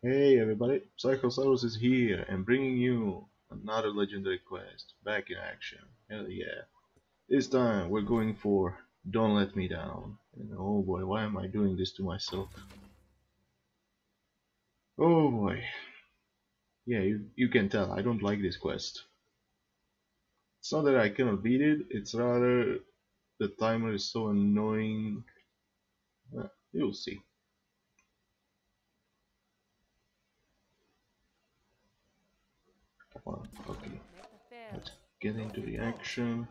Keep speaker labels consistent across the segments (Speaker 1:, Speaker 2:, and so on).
Speaker 1: Hey everybody, Psychosaurus is here and bringing you another legendary quest, back in action. Hell yeah. This time we're going for Don't Let Me Down. And oh boy, why am I doing this to myself? Oh boy. Yeah, you, you can tell, I don't like this quest. It's not that I cannot beat it, it's rather the timer is so annoying. Uh, you'll see. Okay. Let's get into the action.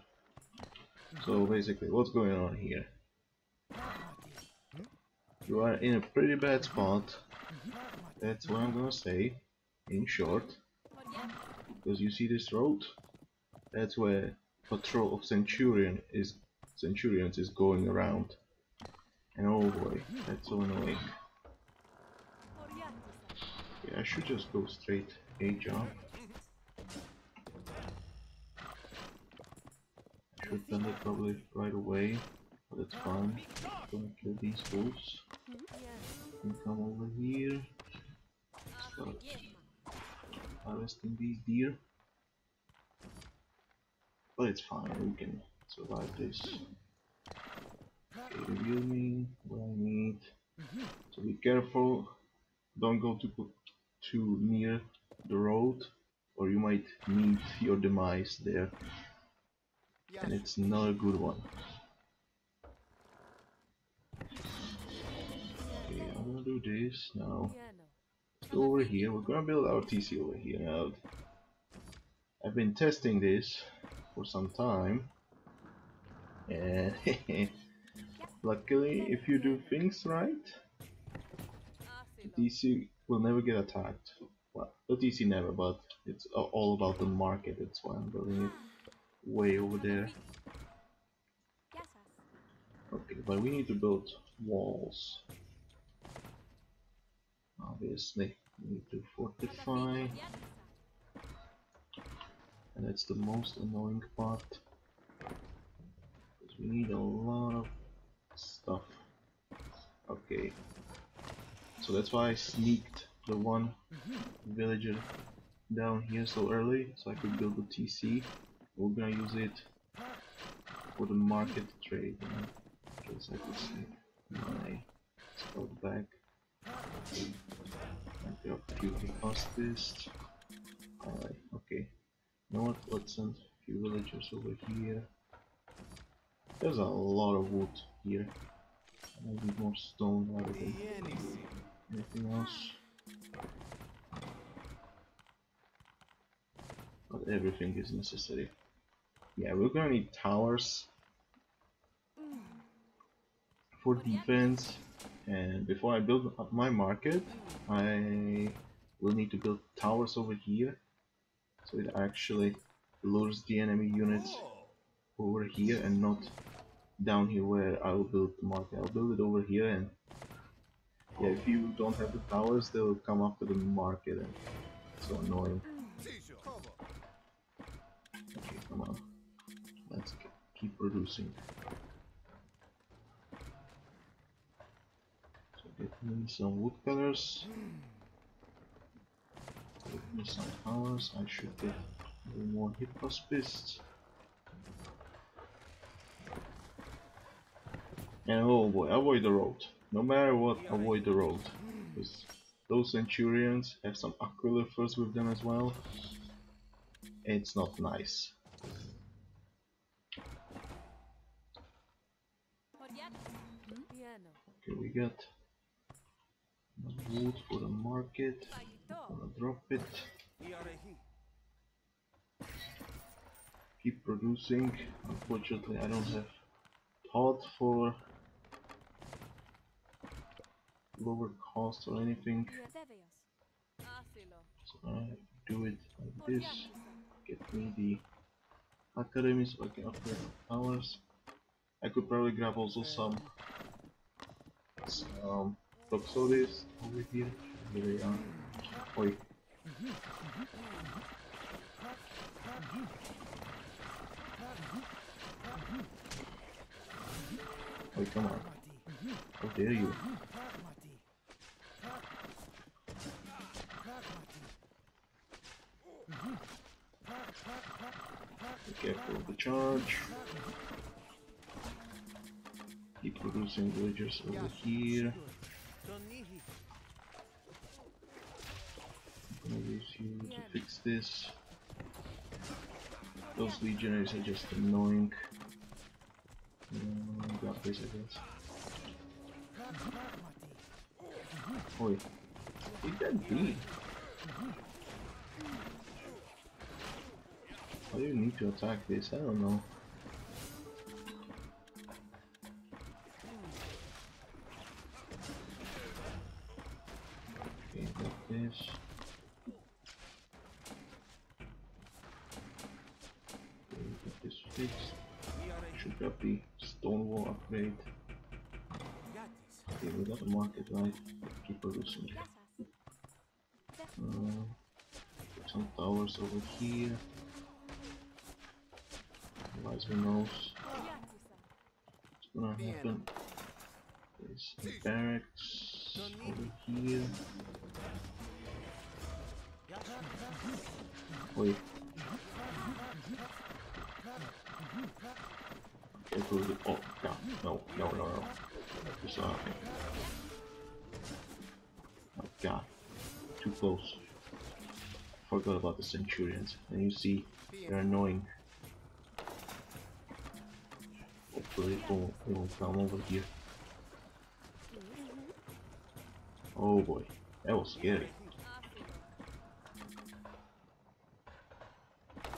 Speaker 1: So basically, what's going on here? You are in a pretty bad spot. That's what I'm gonna say, in short. Because you see this road? That's where patrol of Centurion is Centurions is going around. And oh boy, that's so annoying. Yeah, I should just go straight A job. Should have it probably right away, but it's fine. Gonna kill these wolves. And come over here. Start harvesting these deer. But it's fine, we can survive this. Okay, me what I need. So be careful, don't go too, too near the road or you might meet your demise there and it's not a good one. Okay, I'm gonna do this now. Go over here. We're gonna build our TC over here now. I've been testing this for some time, and luckily, if you do things right, the TC will never get attacked. Well, the TC never, but it's all about the market. That's why I'm building it way over there. Okay, but we need to build walls. Obviously, we need to fortify. And that's the most annoying part. Because we need a lot of stuff. Okay. So that's why I sneaked the one villager down here so early, so I could build the TC we're gonna use it for the market trade know? because I could my scout back. I got a few hostages alright okay. You know what let's send a few villagers over here. There's a lot of wood here. I need more stone rather than anything else. But everything is necessary yeah, we're gonna need towers for defense. And before I build up my market, I will need to build towers over here. So it actually lures the enemy units over here and not down here where I will build the market. I'll build it over here and yeah, if you don't have the towers, they'll come up to the market and it's so annoying. Okay, come on let's keep producing. So get me some woodcutters. Get me some towers. I should get more Hypaspists. And oh boy, avoid the road. No matter what, avoid the road. Because those centurions have some aquilifers with them as well. It's not nice. Okay, we got wood for the market. Gonna drop it. Keep producing. Unfortunately, I don't have thought for lower cost or anything. So I do it like this. Get me the academies so I can upgrade powers. I could probably grab also some um, Rhapsodies over here. Here they are. Oi. Oi, come on. How dare you? Be careful of the charge. Producing villagers over here. I'm gonna use you to fix this. Those legionaries are just annoying. Mm, got this, I guess. Oi. Take that beat. Why do you need to attack this? I don't know. Some over here. Otherwise, who knows what's gonna happen. There's a barracks over here. Wait. Careful with Oh, God. No, no, no, no. Just not. Uh, oh, God. Too close. Forgot about the Centurions. And you see, they're annoying. Hopefully it won't, it won't come over here. Oh boy, that was scary.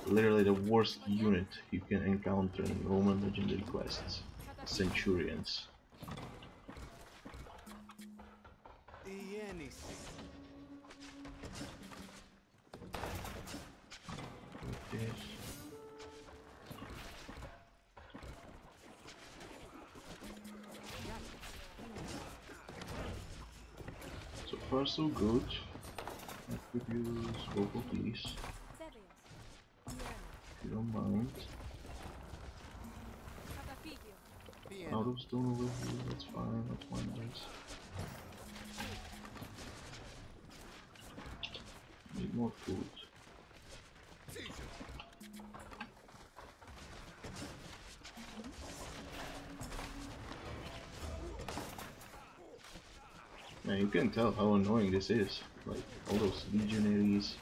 Speaker 1: Literally the worst unit you can encounter in Roman Legendary quests. Centurions. So good. I could use of these, if you don't mind. Out of stone over here, that's fine, that's fine. Need more food. Man, you can tell how annoying this is. Like, all those legionaries.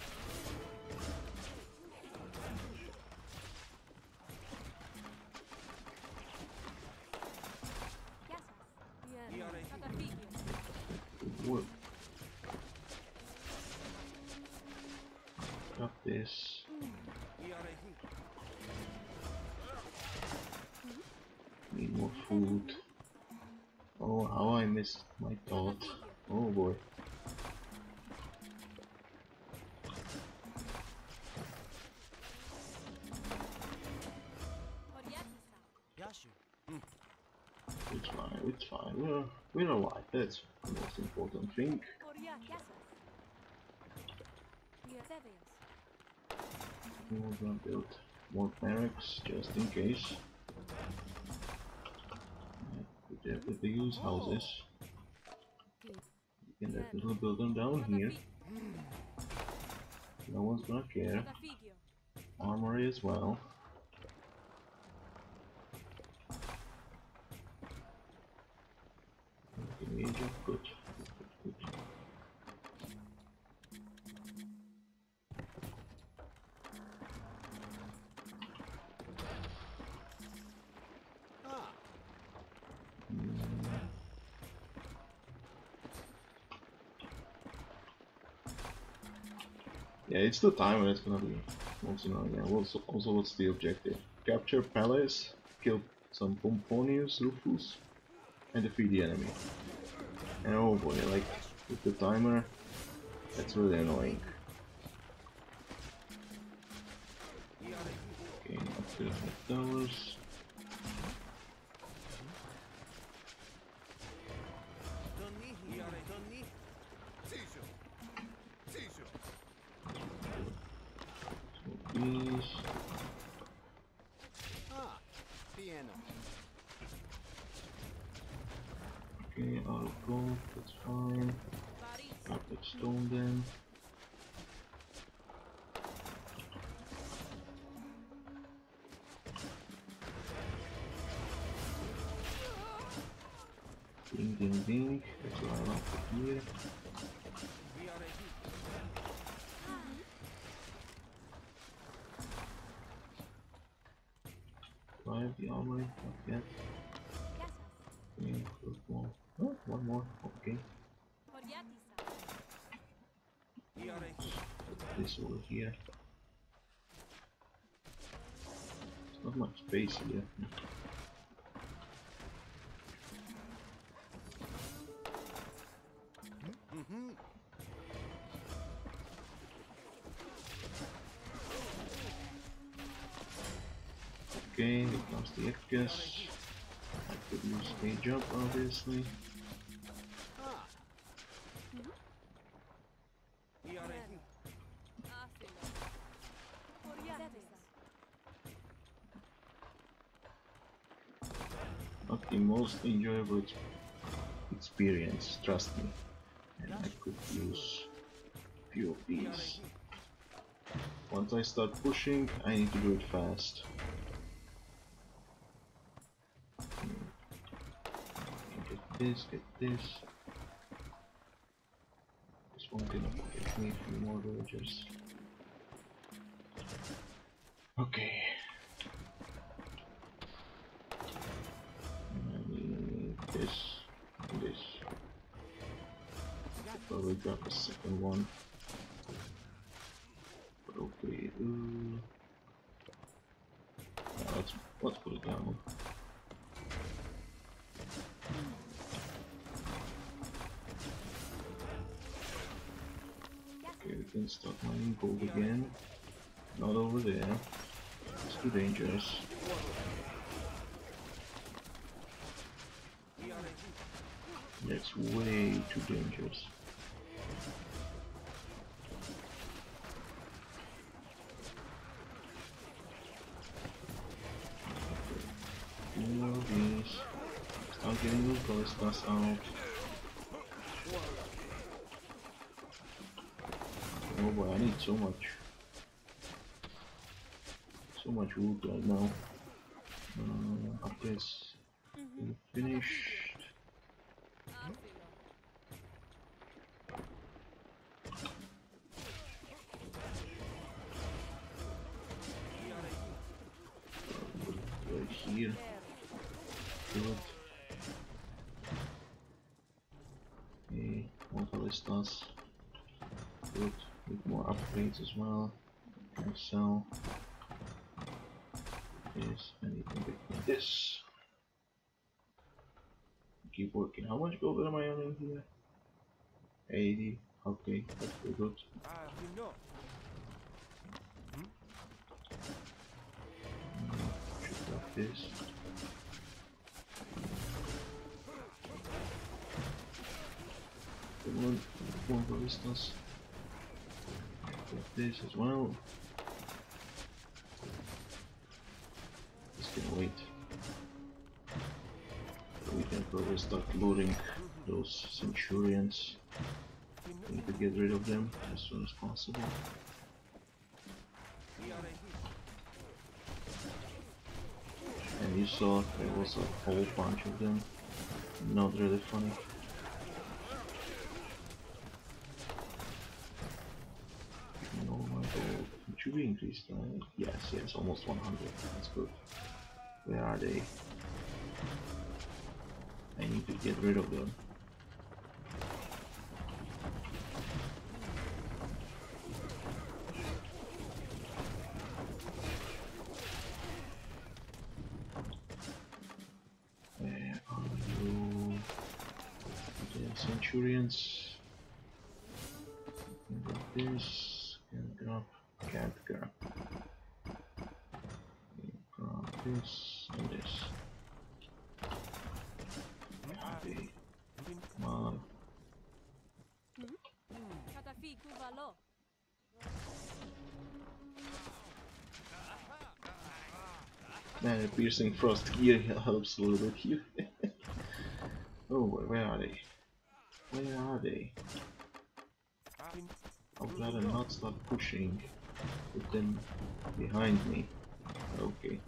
Speaker 1: We're gonna build more barracks just in case. Yeah, if they use houses, you can definitely build them down here. No one's gonna care. Armory as well. Good, it's the time when it's gonna be annoying. Yeah, also, also, what's the objective? Capture Palace, kill some Pomponius Rufus, and defeat the enemy. And oh boy, like, with the timer, that's really annoying. Okay, upgrade the towers. these. Ah, piano. Okay, out of gold, that's fine. Not that stone then. Ding ding ding, that's why I'm up here. Over here. There's not much space here. Okay, here comes the Ekkas. I could use a jump, obviously. Not the enjoyable experience, trust me. And I could use a few of these. Once I start pushing, I need to do it fast. Get this, get this. This one gonna get me a few more villagers. Okay. Can start mining gold again. Not over there. It's too dangerous. That's way too dangerous. More of these. Start getting those ballistas out. Oh boy, I need so much. So much wood right now. Uh, upgrades finished. Right here. Good. Okay, more ballistas. Good. Need more upgrades as well. Sell this. I need this. Keep working. How much gold am I earning here? 80. Okay, that's pretty good. Should have this. Come on, more ballistas. Get this as well. Gonna wait. We can probably start looting those centurions. Need to get rid of them as soon as possible. And you saw there was a whole bunch of them. Not really funny. No, my gold. Should be increased, right? Yes, yes, almost 100. That's good. Where are they? I need to get rid of them. using frost gear helps a little bit here. oh, where are they? Where are they? I'm glad I'm not start pushing with them behind me. Okay.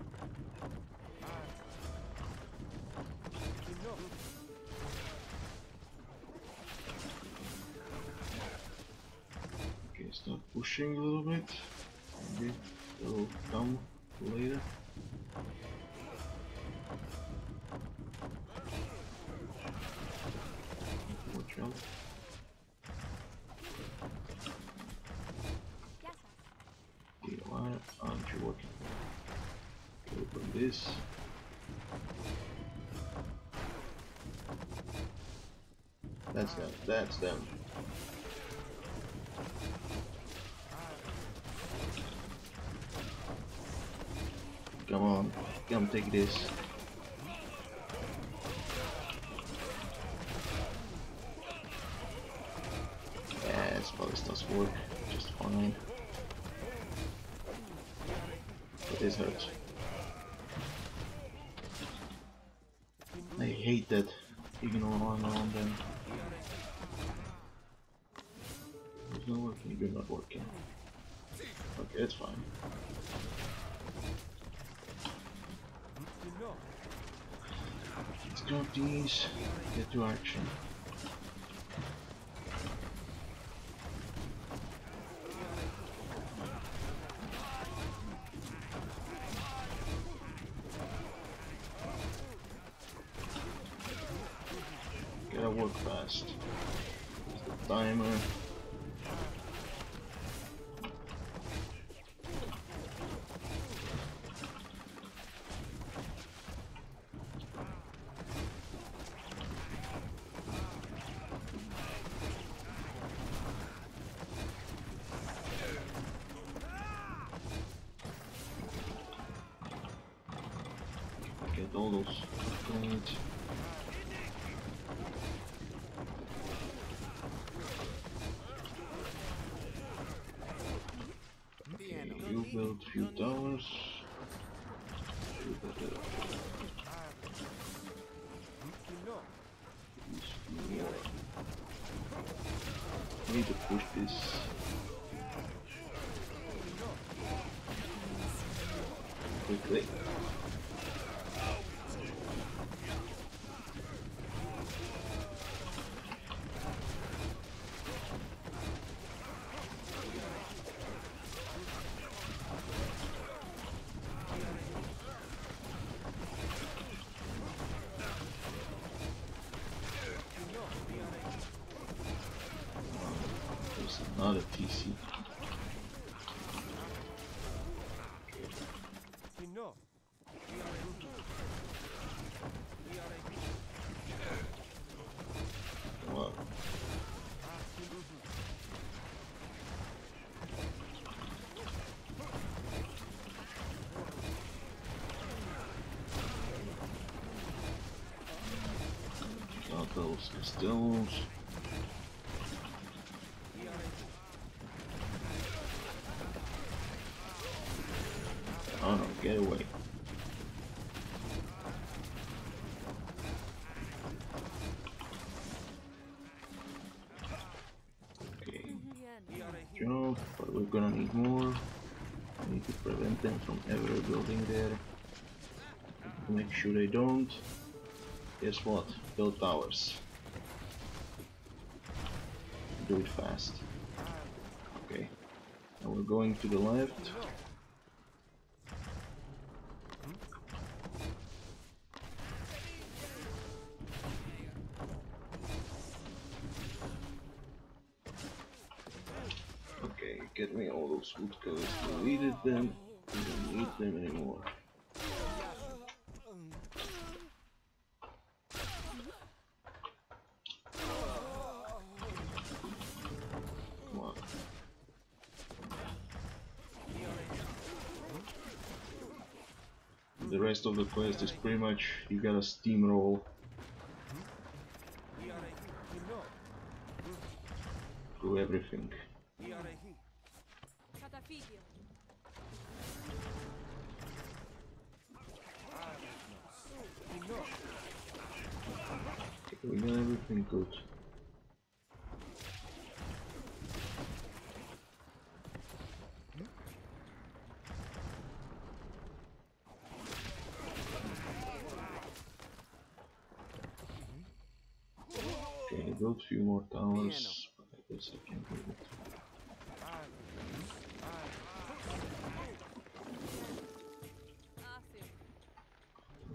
Speaker 1: Okay, start pushing a little bit. Maybe they'll come later. That's them. Come on, come take this. Yes, ballistas work just fine. But this hurts. I hate that ignore on on them. It's not working, you're not working. Okay, it's fine. Let's go these, get to action. Gotta work fast. There's the timer. Get all those upgrades. Okay, you build few towers. Need to push this. Quickly. There's another TC. Come on. Those castells. Oh no, get away. Okay, but we're gonna need more. We need to prevent them from ever building there. Make sure they don't. Guess what? Build towers. Do it fast. Okay. Now we're going to the left. Okay, get me all those wood woodcutters. Deleted them. We don't need them anymore. The rest of the quest is pretty much you gotta steamroll through everything. you can do it.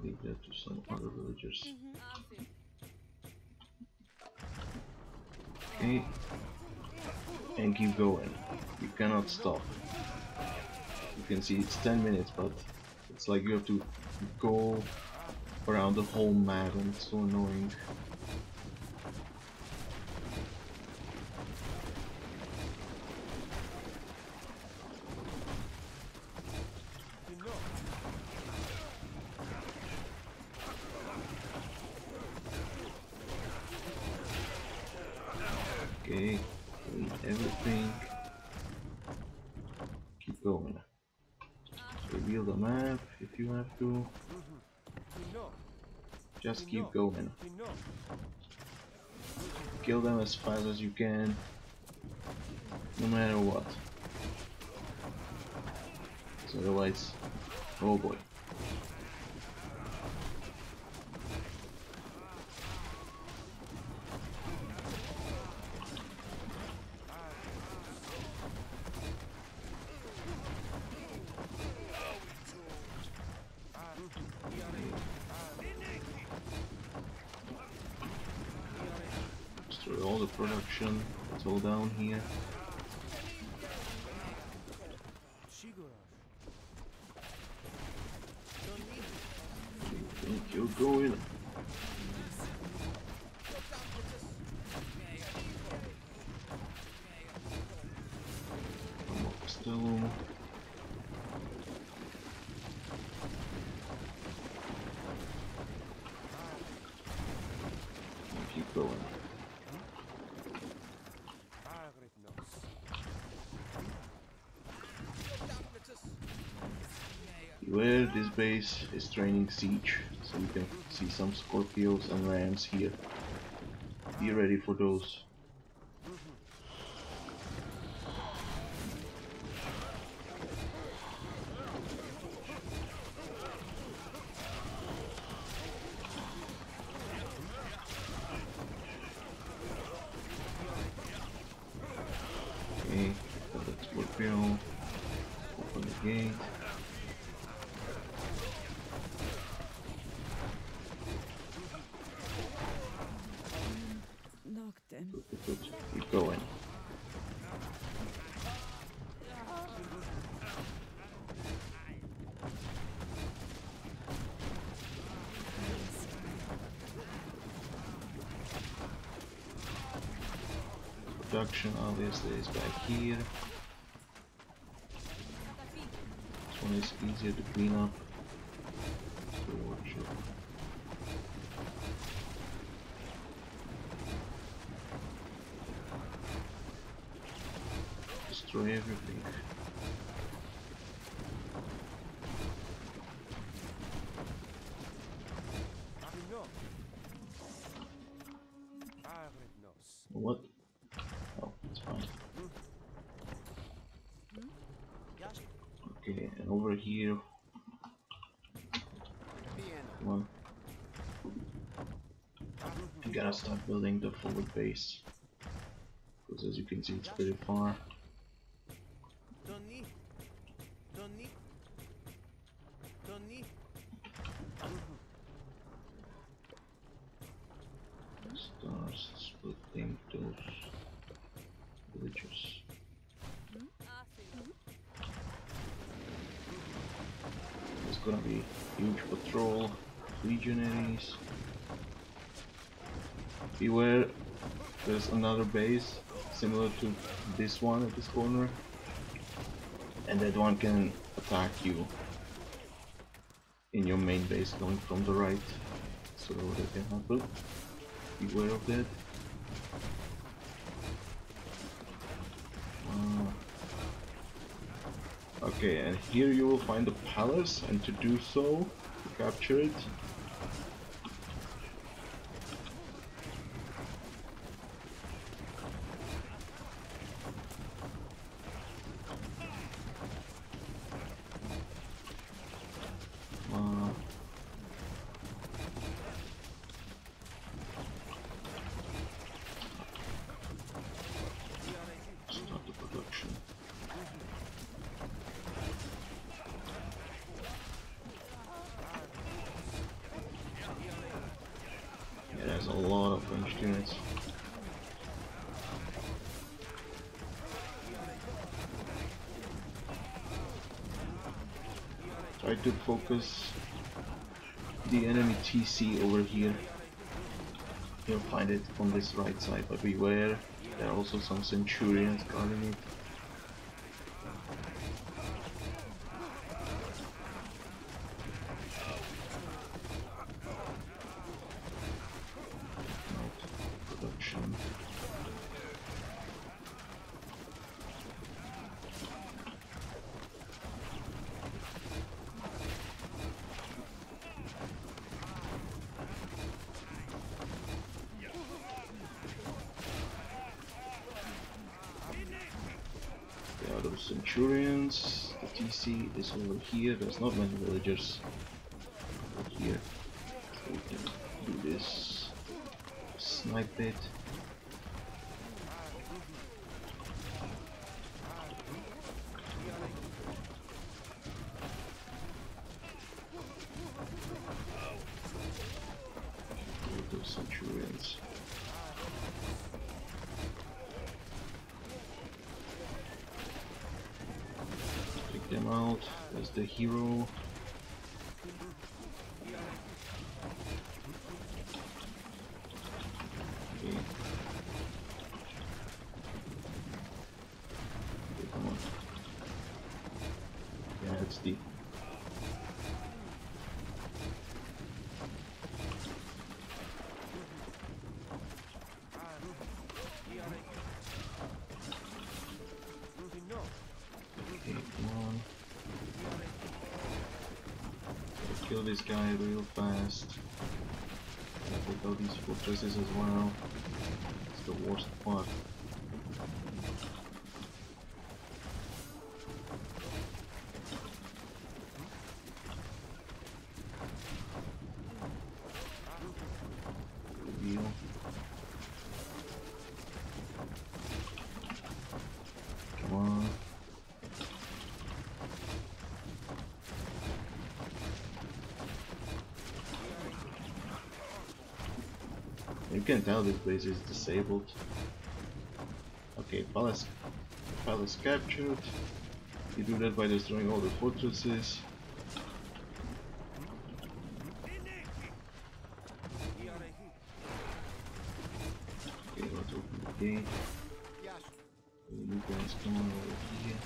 Speaker 1: Leave that to some other villagers. Mm -hmm. Okay. And keep going. You cannot stop. You can see it's 10 minutes, but it's like you have to go around the whole map and it's so annoying. If you have to. Just keep going. Kill them as fast as you can. No matter what. So otherwise, oh boy. Destroy all the production. It's all down here. Think you're going? Ammo Castellum. And Keep going. Beware, this base is training siege, so you can see some Scorpios and Rams here. Be ready for those. Okay, got that Scorpio. Open the gate.
Speaker 2: Knock them.
Speaker 1: Good, good, good. Keep going. Production obviously is back here. This one is easier to clean up. So watch it. Destroy everything. What? Oh, it's fine. Okay, and over here. Come on. You gotta start building the forward base. Because as you can see, it's pretty far.
Speaker 3: Tony. Tony. Tony.
Speaker 1: Stars splitting those villages. There's gonna be huge patrol, legionaries. Beware, there's another base similar to this one at this corner, and that one can attack you in your main base going from the right, so that can happen. Beware of that. Uh, Okay, and here you will find the palace, and to do so, to capture it, uh, start the production. Charged units. Try to focus the enemy TC over here. You'll find it on this right side, but beware, there are also some Centurions guarding it. Not production. There are those Centurions. The TC is over here. There's not many villagers over here. So we can do this. Snipe it. Kill those Centurions. Take them out. There's the hero. Okay. Okay, come on. Yeah, it's deep. This guy real fast. Gotta take out these fortresses as well. It's the worst part. Reveal. Come on. Can tell this place is disabled. Okay, palace, palace captured. You do that by destroying all the fortresses. Okay, let's open the gate. You guys come on over here.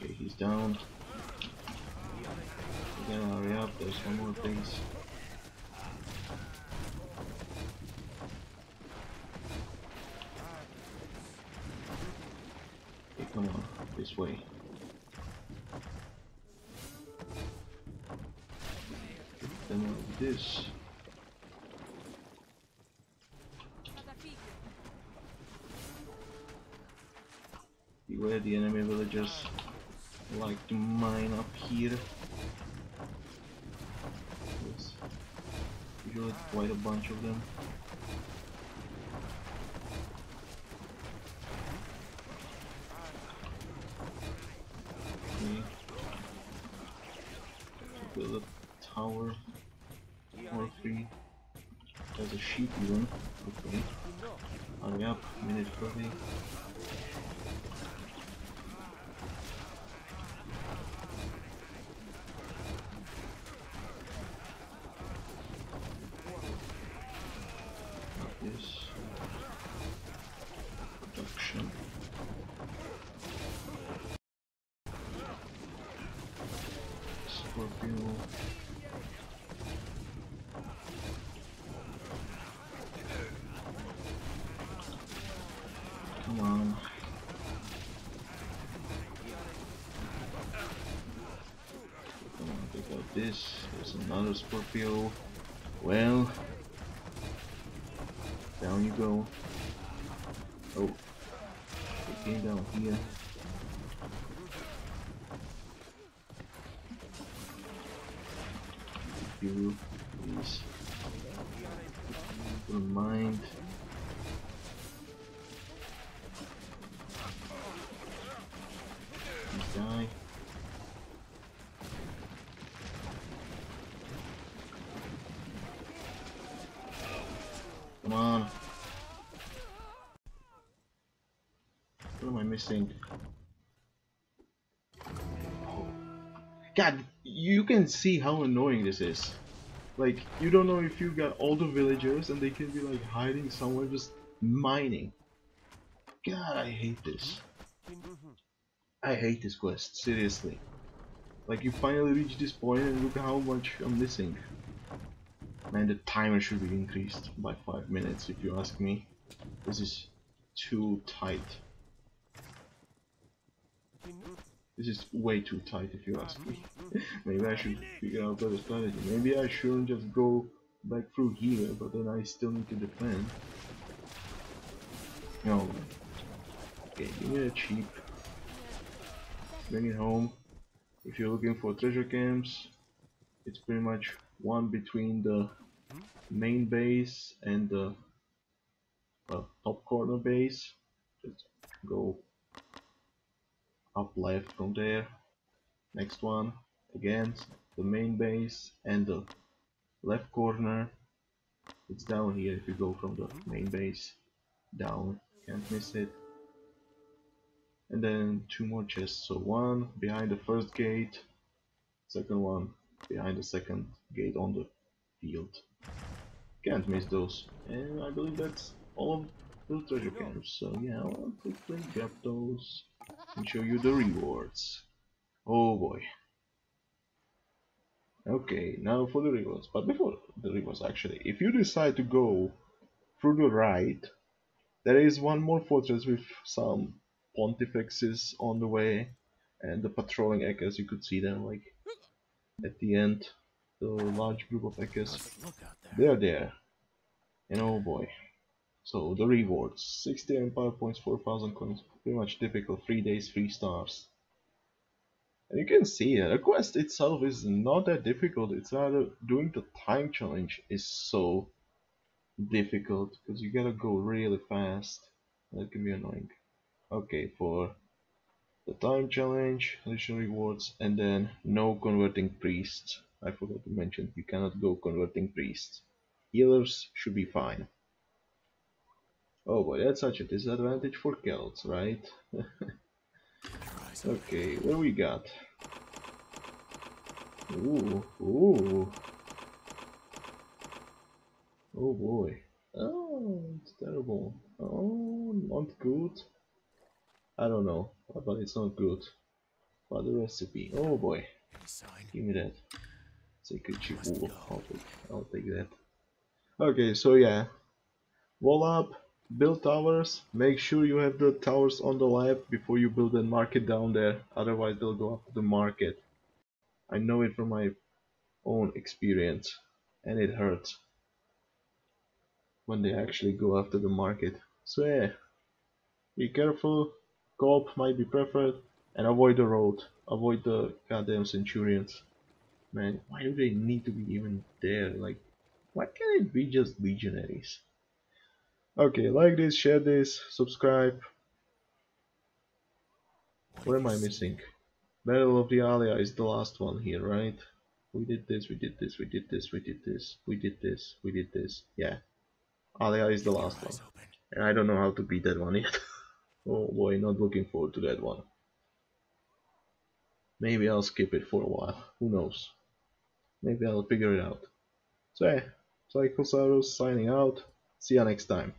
Speaker 1: Okay, he's down. Again, hurry up, base. Okay, come on, this way. Out this. Beware the enemy villagers like to mine up here. There's usually quite a bunch of them. Okay. Build a tower or three. There's a sheep even. Okay. Oh, Hurry up, minute 30. This production. Scorpio. Come on. Come on, take out this. There's Scorpio. Well, down you go. Oh, came down here. You, please. Don't mind. God, you can see how annoying this is. Like, you don't know if you got all the villagers and they can be like hiding somewhere just mining. God, I hate this. I hate this quest, seriously. Like, you finally reach this point and look how much I'm missing. Man, the timer should be increased by 5 minutes if you ask me. This is too tight. This is way too tight if you ask me. Maybe I should figure out better strategy. Maybe I shouldn't just go back through here, but then I still need to defend. No. Okay, give me a cheap. Bring it home. If you're looking for treasure camps, it's pretty much one between the main base and the uh, top corner base. Just go up left from there. Next one again the main base and the left corner. It's down here if you go from the main base down. Can't miss it. And then two more chests. So one behind the first gate, second one behind the second gate on the field. Can't miss those. And I believe that's all of the treasure camps. So yeah, I'll quickly grab those and show you the rewards. Oh boy. Okay, now for the rewards. But before the rewards actually, if you decide to go through the right, there is one more fortress with some pontifexes on the way and the patrolling equites, you could see them like at the end, the large group of equites, they're there. And oh boy. So the rewards, 60 empire points, 4000 coins, pretty much typical, 3 days, 3 stars. And you can see uh, the quest itself is not that difficult, it's rather doing the time challenge is so difficult, because you gotta go really fast, that can be annoying. Okay, for the time challenge, additional rewards, and then no converting priests. I forgot to mention, you cannot go converting priests. Healers should be fine. Oh boy, that's such a disadvantage for Celts, right? okay, what we got? Ooh, ooh. Oh boy. Oh, it's terrible. Oh, not good. I don't know, but it's not good. But the recipe, oh boy. Give me that. Sacred chip wool. I'll take, I'll take that. Okay, so yeah. Wall up, build towers, make sure you have the towers on the left before you build a market down there, otherwise they'll go up to the market. I know it from my own experience, and it hurts when they actually go after the market. So yeah, be careful, co-op might be preferred, and avoid the road, avoid the goddamn centurions. Man, why do they need to be even there? Like, why can't it be just legionaries? Okay, like this, share this, subscribe. What am I missing? Battle of the Allia is the last one here, right? We did this, we did this, we did this, we did this, we did this, we did this. Yeah. Allia is the last one. And I don't know how to beat that one yet. oh boy, not looking forward to that one. Maybe I'll skip it for a while. Who knows? Maybe I'll figure it out. So yeah, Psychosaurus signing out. See you next time.